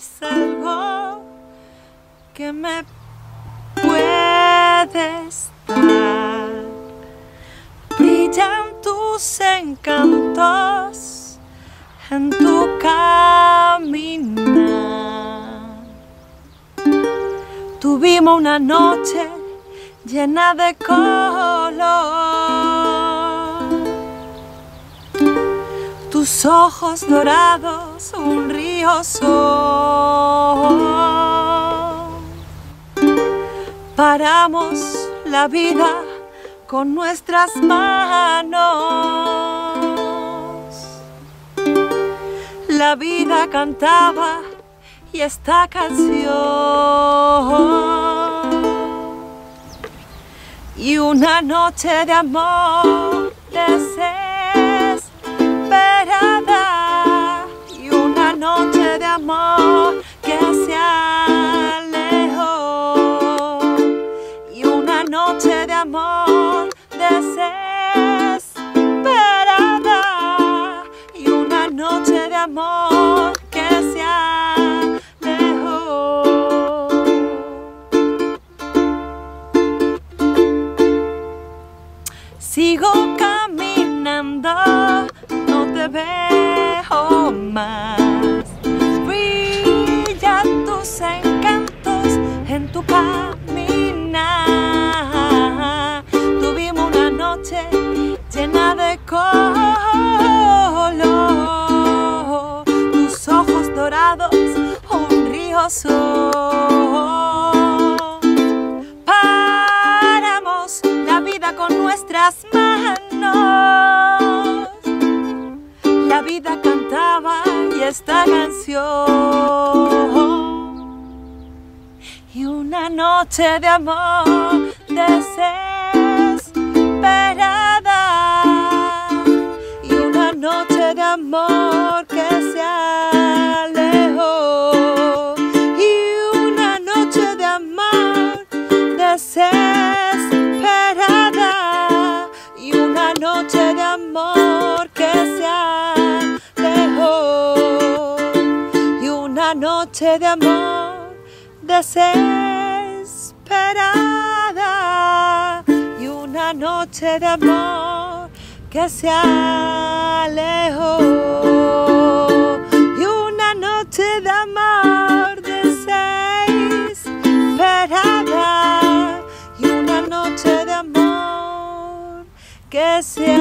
es que me puedes dar. Brillan tus encantos en tu caminar. Tuvimos una noche llena de color. Tus ojos dorados, un río son. Paramos la vida con nuestras manos. La vida cantaba y esta canción. Y una noche de amor desesperada. Amor que se alejó. Y una noche de amor desesperada. Y una noche de amor que se alejó. Sigo caminando, no te veo más. Tu. Tuvimos una noche llena de color. Tus ojos dorados, un río son. Paramos la vida con nuestras manos. La vida cantaba y esta canción. Y una noche de amor desesperada. Y una noche de amor que se alejó. Y una noche de amor desesperada inesperada y una noche de amor que se alejó y una noche de amor desesperada y una noche de amor que se alejó.